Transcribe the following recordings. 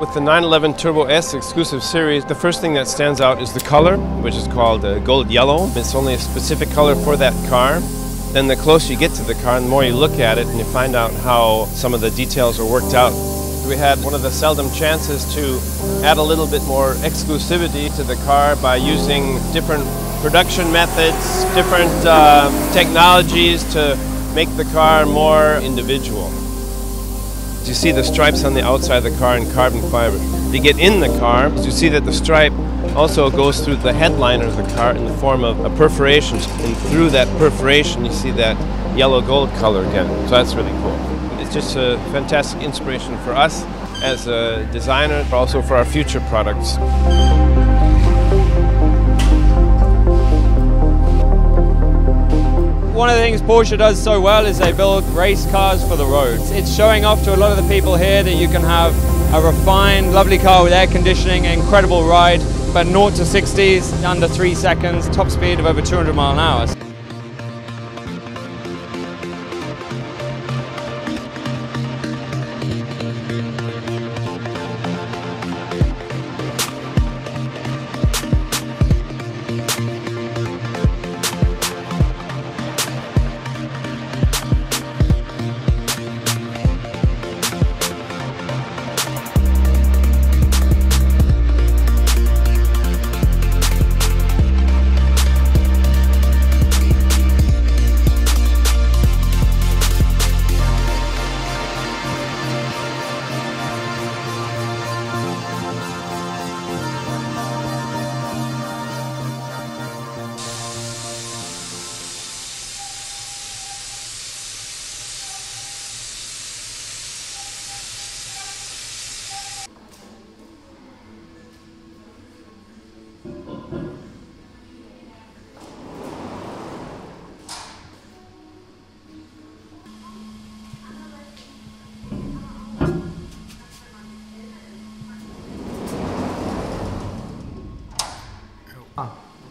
With the 911 Turbo S exclusive series, the first thing that stands out is the color, which is called uh, gold yellow. It's only a specific color for that car. Then the closer you get to the car, the more you look at it and you find out how some of the details are worked out. We had one of the seldom chances to add a little bit more exclusivity to the car by using different production methods, different uh, technologies to make the car more individual. You see the stripes on the outside of the car in carbon fiber. You get in the car, you see that the stripe also goes through the headliner of the car in the form of a perforation. And through that perforation, you see that yellow gold color again. So that's really cool. It's just a fantastic inspiration for us as a designer, but also for our future products. One of the things Porsche does so well is they build race cars for the roads. It's showing off to a lot of the people here that you can have a refined, lovely car with air conditioning, incredible ride, but 0 to 60s under 3 seconds, top speed of over 200 mile an hour.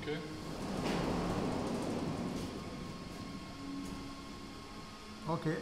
Okay. Okay.